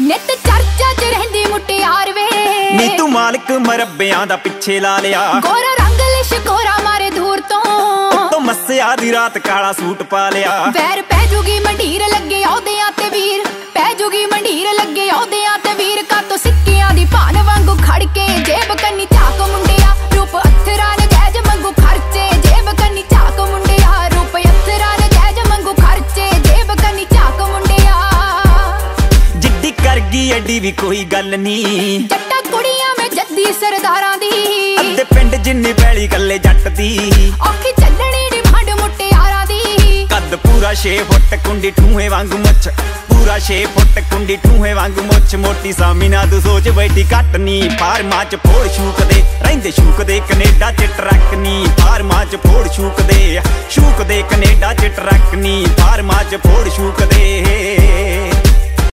ਨਿਤ ਚਰਚਾ 'ਚ ਰਹਿੰਦੀ ਮੁਟਿਆਰ ਵੇ। ਨੀ ਤੂੰ ਮਾਲਕ ਮਰੱਬਿਆਂ ਦਾ ਪਿੱਛੇ ਲਾ ਲਿਆ। ਗੋਰਾ ਰੰਗ ਲਿਸ਼ਕੋਰਾ ਮਾਰੇ ਦੂਰ ਤੋਂ। ਤੋ ਮੱਸਿਆ ਦੀ ਰਾਤ ਕਾਲਾ ਸੂਟ ਪਾ ਲਿਆ। ਵੈਰ ਪੈ ਜੂਗੀ ਮੰਢੀਰ ਲੱਗੇ ਆਉਦਿਆਂ ਤੇ ਵੀਰ। ਗਈ ਐਡੀ ਵੀ ਕੋਈ ਗੱਲ ਨਹੀਂ ਜੱਟਾ ਕੁੜੀਆਂ ਮੈਂ ਜੱਦੀ ਸਰਦਾਰਾਂ ਦੀ। ਅੱਧੇ ਪਿੰਡ ਜਿੰਨੀ ਪੈਲੀ ਕੱਲੇ ਜੱਟ ਦੀ। ਔਖੀ ਚੱਲਣੀ ਨੀ ਭੰਡ ਮੁਟਿਆਰਾਂ ਦੀ। ਕੱਦ ਪੂਰਾ 6 ਫੁੱਟ ਕੁੰਡੀ ਠੂਹੇ ਵਾਂਗੂ ਮੁੱਛ। ਪੂਰਾ 6 ਫੁੱਟ ਕੁੰਡੀ ਠੂਹੇ ਵਾਂਗੂ ਮੁੱਛ। ਮੋਟੀ ਸਾਮੀ ਨਾ ਤੂੰ ਸੋਚ ਬੈਠੀ ਘੱਟ ਨੀ। ਫਾਰਮਾਂ ਚ ਫੋੜ ਸ਼ੂਕਦੇ ਰਹਿੰਦੇ ਸ਼ੂਕਦੇ ਕੈਨੇਡਾ ਚ ਟਰੱਕ ਨੀ। ਫਾਰਮਾਂ ਚ ਫੋੜ ਸ਼ੂਕਦੇ ਸ਼ੂਕਦੇ ਕੈਨੇਡਾ ਚ ਟਰੱਕ ਨੀ। ਫਾਰਮਾਂ ਚ ਫੋੜ ਸ਼ੂਕਦੇ